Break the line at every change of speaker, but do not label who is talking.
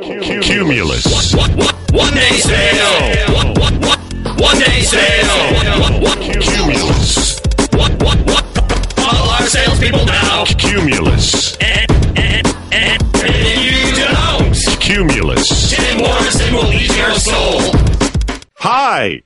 Cumulus.
One day sale. One day sale.
Cumulus.
All our salespeople now.
Cumulus.
And, and, and, and you don't.
Cumulus.
Timm Morrison will eat your soul.
Hi,